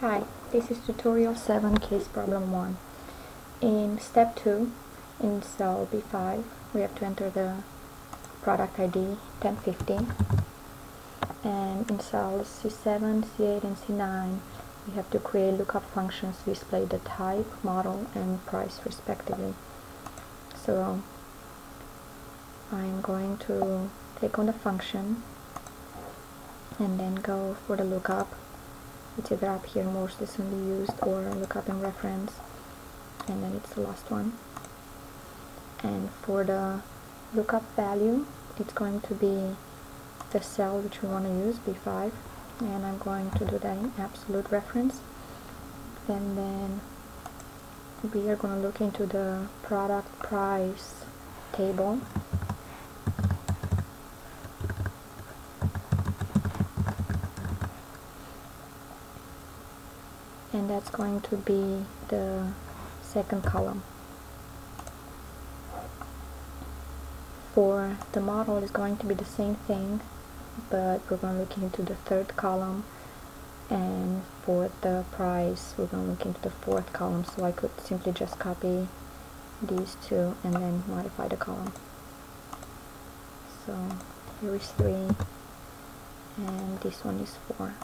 Hi, this is tutorial 7 case problem 1. In step 2, in cell B5, we have to enter the product ID 1050 and in cells C7, C8 and C9 we have to create lookup functions to display the type, model and price respectively. So I'm going to click on the function and then go for the lookup it's either up here most recently used or look up in reference. And then it's the last one. And for the lookup value it's going to be the cell which we want to use B5 and I'm going to do that in absolute reference. And then we are going to look into the product price table and that's going to be the second column. For the model is going to be the same thing but we're going to look into the third column and for the price we're going to look into the fourth column so I could simply just copy these two and then modify the column. So here is 3 and this one is 4.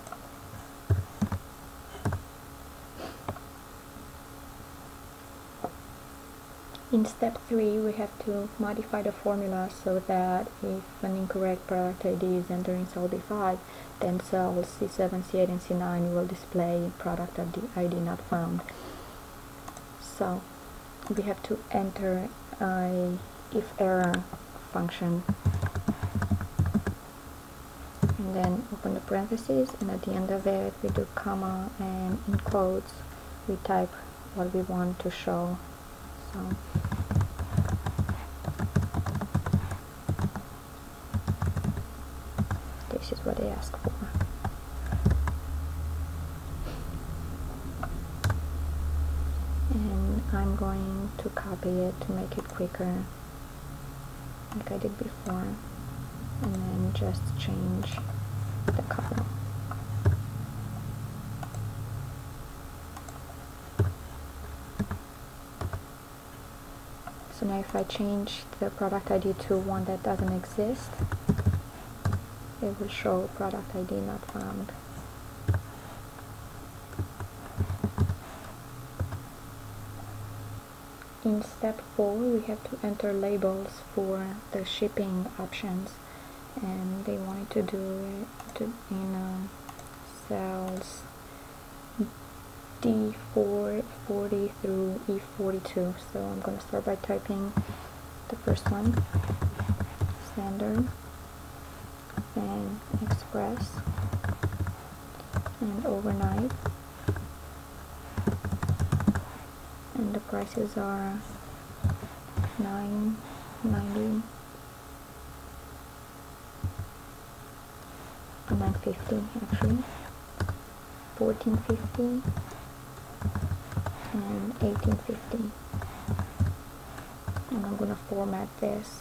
In step 3 we have to modify the formula so that if an incorrect product ID is entered in cell B5 then cells C7, C8 and C9 will display product ID not found. So we have to enter a if error function and then open the parentheses and at the end of it we do comma and in quotes we type what we want to show so And I'm going to copy it to make it quicker like I did before and then just change the color. So now if I change the product ID to one that doesn't exist, it will show product ID not found. In step 4 we have to enter labels for the shipping options. And they wanted to do it in uh, cells D440 through E42 so I'm going to start by typing the first one standard and express and overnight. And the prices are 9.90 9.50 actually. 14.50 and 1850 and I'm gonna format this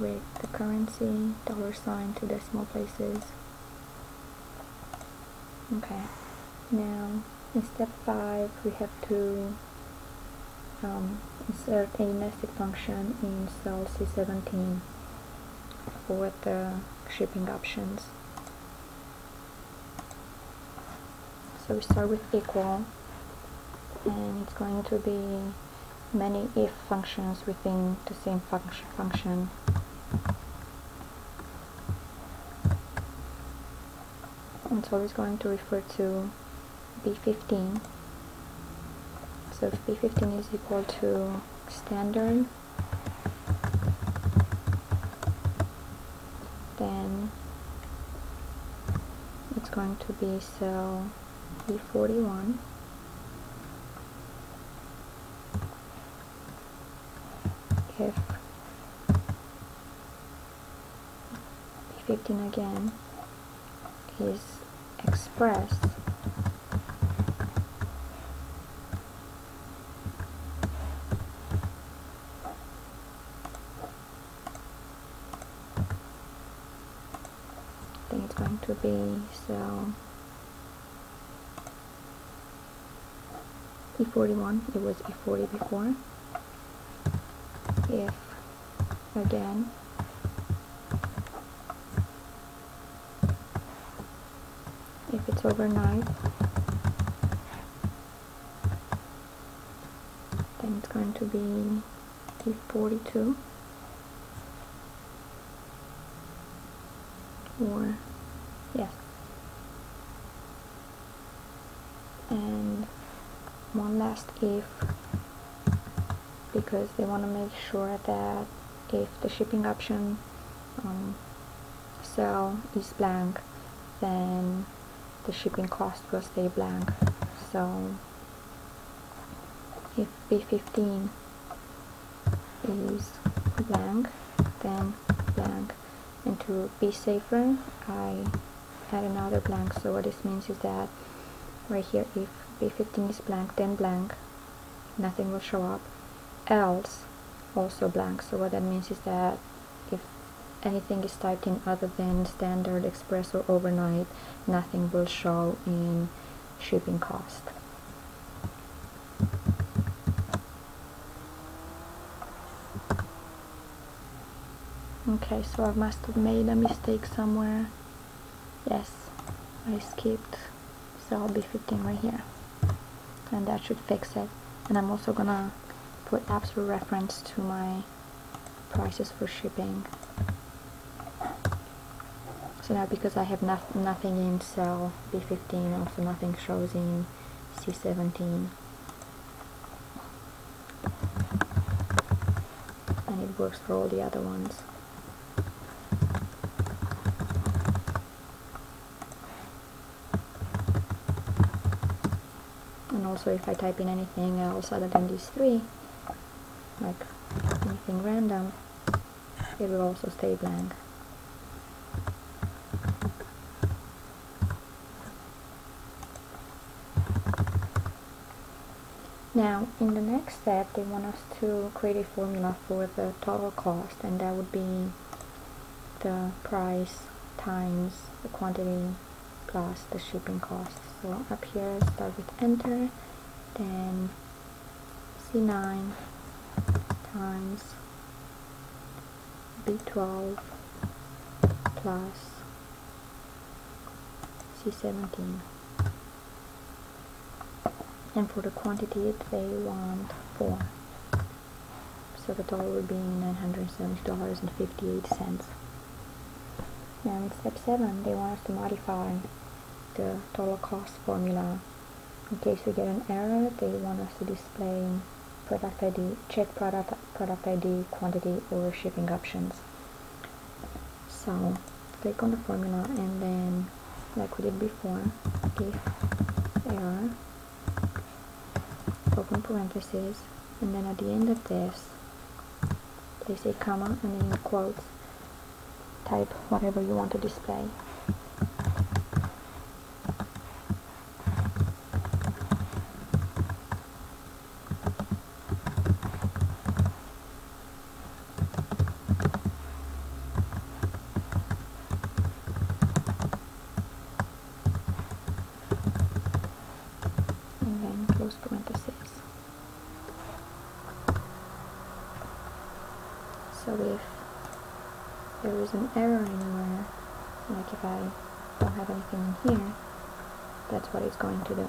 with the currency dollar sign to decimal places. Okay. Now in step 5 we have to um, insert a nested function in cell C17 for the shipping options. So we start with equal and it's going to be many if functions within the same function function it's going to refer to b15 so if b15 is equal to standard then it's going to be cell E41 if B15 again. Is expressed. Think it's going to be so E41 it was E40 before. If again it's overnight then it's going to be E42 or yes and one last if because they want to make sure that if the shipping option um, cell is blank then the shipping cost will stay blank. So if B15 is blank then blank. And to be safer I add another blank. So what this means is that right here if b15 is blank then blank. Nothing will show up else also blank. So what that means is that anything is typed in other than standard express or overnight nothing will show in shipping cost Okay, so I must have made a mistake somewhere. Yes, I skipped so I'll be 15 right here. And that should fix it. And I'm also gonna put absolute reference to my prices for shipping. So now because I have no nothing in cell B15, also nothing shows in C17. And it works for all the other ones. And also if I type in anything else other than these three like anything random it will also stay blank Now, in the next step, they want us to create a formula for the total cost, and that would be the price times the quantity plus the shipping cost. So up here, start with enter, then C9 times B12 plus C17 and for the quantity they want 4 so the total would be $970.58 now in step 7 they want us to modify the total cost formula. In case we get an error, they want us to display product ID, check product, product ID, quantity, or shipping options. So click on the formula and then, like we did before, if error, open parentheses, and then at the end of this, place a comma and then in quotes, type whatever you want to display. so if there is an error anywhere like if I don't have anything in here that's what it's going to do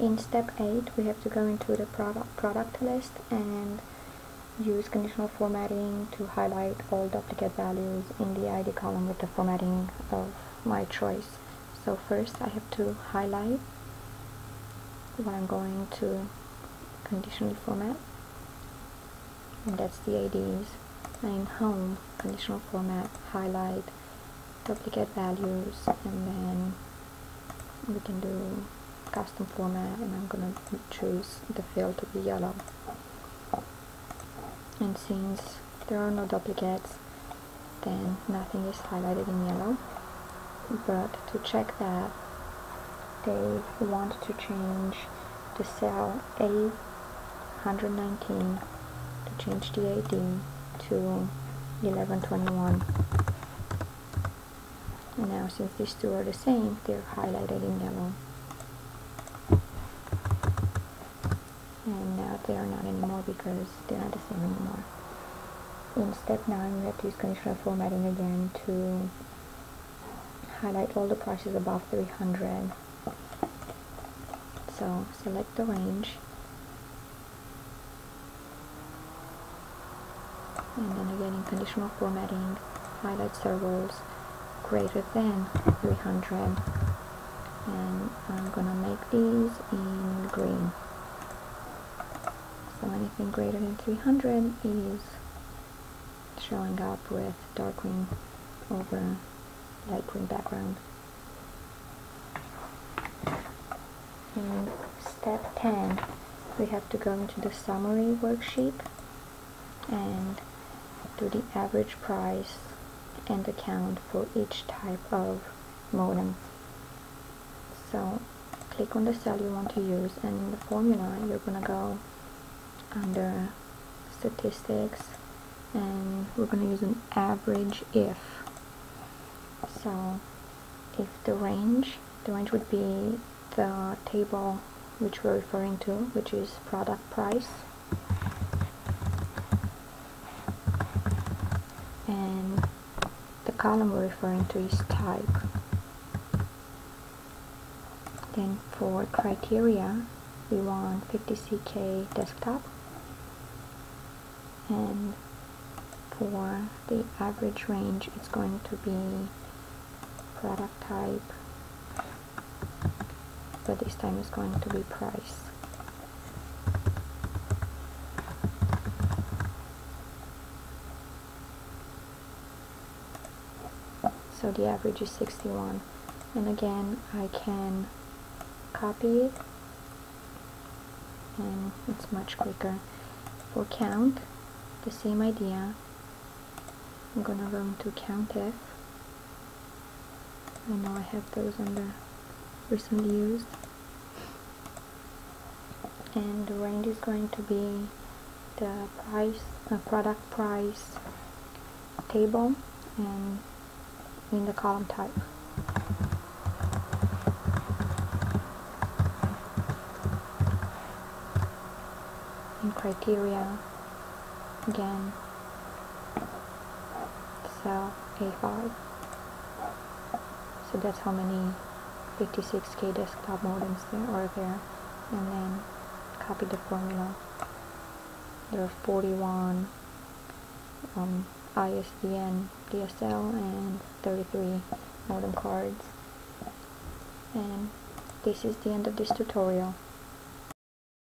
in step 8 we have to go into the product product list and use conditional formatting to highlight all duplicate values in the ID column with the formatting of my choice. So first I have to highlight what I'm going to conditionally format. And that's the IDs. And home, conditional format, highlight duplicate values and then we can do custom format and I'm gonna choose the fill to be yellow. And since there are no duplicates then nothing is highlighted in yellow but to check that they want to change the cell A119 to change the ID to 1121 and now since these two are the same they're highlighted in yellow. And now they are not anymore because they're not the same anymore. In step 9 we have to use conditional formatting again to highlight all the prices above 300 so select the range. And then again in conditional formatting highlight circles greater than 300 and I'm gonna make these in green. So anything greater than 300 is showing up with dark green over light green background in step 10 we have to go into the summary worksheet and do the average price and account for each type of modem. So click on the cell you want to use and in the formula you're gonna go under statistics and we're gonna use an average if. So if the range, the range would be the table which we're referring to, which is product price and the column we're referring to is type. Then for criteria, we want 56k desktop and for the average range it's going to be product type. But this time it's going to be price. So the average is 61 and again I can copy it. And it's much quicker. For count the same idea. I'm gonna go into COUNTIF I know I have those under recently used and the range is going to be the price uh, product price table and in the column type. In criteria, again, cell A5. So that's how many 56k desktop modems there are there. And then copy the formula. There are 41 um, ISDN DSL and 33 modem cards and this is the end of this tutorial